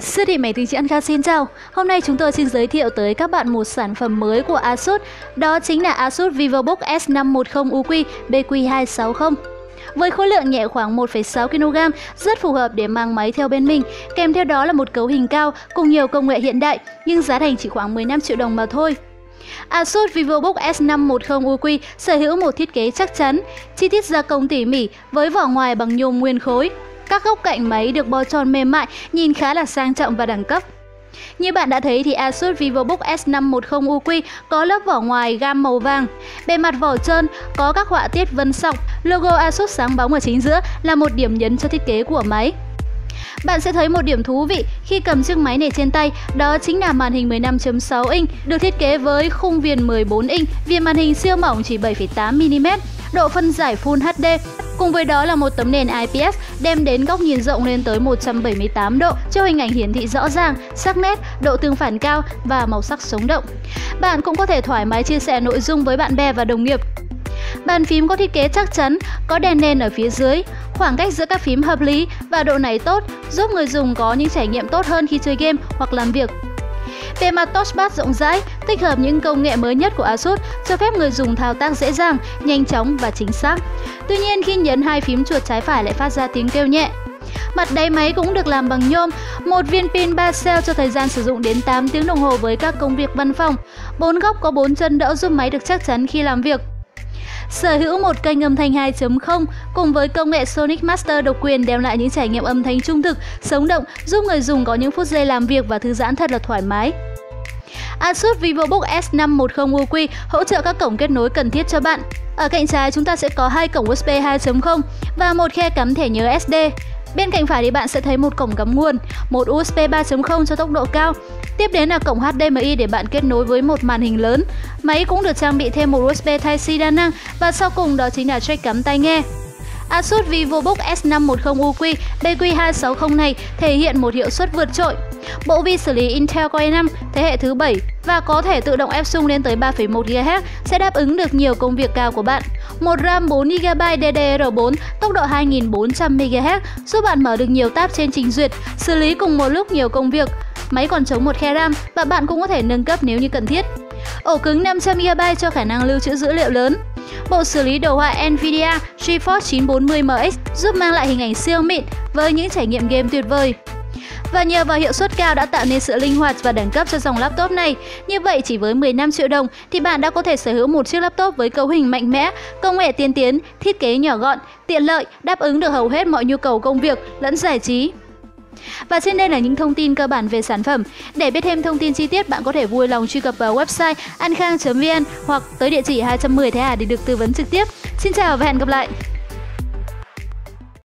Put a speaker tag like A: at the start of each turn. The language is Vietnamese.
A: Sư thị máy tính chị An Kha xin chào. Hôm nay chúng tôi xin giới thiệu tới các bạn một sản phẩm mới của Asus, đó chính là Asus VivoBook S510 UQ BQ260. Với khối lượng nhẹ khoảng 1,6 kg, rất phù hợp để mang máy theo bên mình. Kèm theo đó là một cấu hình cao cùng nhiều công nghệ hiện đại, nhưng giá thành chỉ khoảng 15 triệu đồng mà thôi. Asus VivoBook S510 UQ sở hữu một thiết kế chắc chắn, chi tiết gia công tỉ mỉ với vỏ ngoài bằng nhôm nguyên khối, các góc cạnh máy được bo tròn mềm mại, nhìn khá là sang trọng và đẳng cấp. Như bạn đã thấy thì Asus VivoBook S510 UQ có lớp vỏ ngoài gam màu vàng. Bề mặt vỏ trơn có các họa tiết vân sọc, logo Asus sáng bóng ở chính giữa là một điểm nhấn cho thiết kế của máy. Bạn sẽ thấy một điểm thú vị khi cầm chiếc máy này trên tay, đó chính là màn hình 15.6 inch, được thiết kế với khung viền 14 inch, viền màn hình siêu mỏng chỉ 7,8mm, độ phân giải Full HD Cùng với đó là một tấm nền IPS đem đến góc nhìn rộng lên tới 178 độ cho hình ảnh hiển thị rõ ràng, sắc nét, độ tương phản cao và màu sắc sống động. Bạn cũng có thể thoải mái chia sẻ nội dung với bạn bè và đồng nghiệp. Bàn phím có thiết kế chắc chắn, có đèn nền ở phía dưới, khoảng cách giữa các phím hợp lý và độ nảy tốt giúp người dùng có những trải nghiệm tốt hơn khi chơi game hoặc làm việc. Bề mặt touchpad rộng rãi, tích hợp những công nghệ mới nhất của Asus cho phép người dùng thao tác dễ dàng, nhanh chóng và chính xác. Tuy nhiên khi nhấn hai phím chuột trái phải lại phát ra tiếng kêu nhẹ. Mặt đáy máy cũng được làm bằng nhôm, một viên pin 3 cell cho thời gian sử dụng đến 8 tiếng đồng hồ với các công việc văn phòng. Bốn góc có 4 chân đỡ giúp máy được chắc chắn khi làm việc. Sở hữu một kênh âm thanh 2.0 cùng với công nghệ Sonic Master độc quyền đem lại những trải nghiệm âm thanh trung thực, sống động, giúp người dùng có những phút giây làm việc và thư giãn thật là thoải mái. Asus VivoBook S510 UQ hỗ trợ các cổng kết nối cần thiết cho bạn. Ở cạnh trái chúng ta sẽ có hai cổng USB 2.0 và một khe cắm thẻ nhớ SD. Bên cạnh phải thì bạn sẽ thấy một cổng cắm nguồn, một USB 3.0 cho tốc độ cao. Tiếp đến là cổng HDMI để bạn kết nối với một màn hình lớn. Máy cũng được trang bị thêm một USB Type-C đa năng và sau cùng đó chính là jack cắm tai nghe. Asus VivoBook S510 UQ BQ260 này thể hiện một hiệu suất vượt trội. Bộ vi xử lý Intel Core i5 thế hệ thứ 7 và có thể tự động ép sung lên tới 3,1 GHz sẽ đáp ứng được nhiều công việc cao của bạn. Một RAM 4GB DDR4 tốc độ 2400 MHz giúp bạn mở được nhiều tab trên trình duyệt, xử lý cùng một lúc nhiều công việc. Máy còn chống một khe RAM và bạn cũng có thể nâng cấp nếu như cần thiết. Ổ cứng 500GB cho khả năng lưu trữ dữ liệu lớn. Bộ xử lý đồ họa Nvidia GeForce 940MX giúp mang lại hình ảnh siêu mịn với những trải nghiệm game tuyệt vời. Và nhờ vào hiệu suất cao đã tạo nên sự linh hoạt và đẳng cấp cho dòng laptop này. Như vậy chỉ với 15 triệu đồng thì bạn đã có thể sở hữu một chiếc laptop với cấu hình mạnh mẽ, công nghệ tiên tiến, thiết kế nhỏ gọn, tiện lợi, đáp ứng được hầu hết mọi nhu cầu công việc lẫn giải trí. Và trên đây là những thông tin cơ bản về sản phẩm. Để biết thêm thông tin chi tiết, bạn có thể vui lòng truy cập vào website ankhang.vn hoặc tới địa chỉ 210 Thái Hà để được tư vấn trực tiếp. Xin chào và hẹn gặp lại!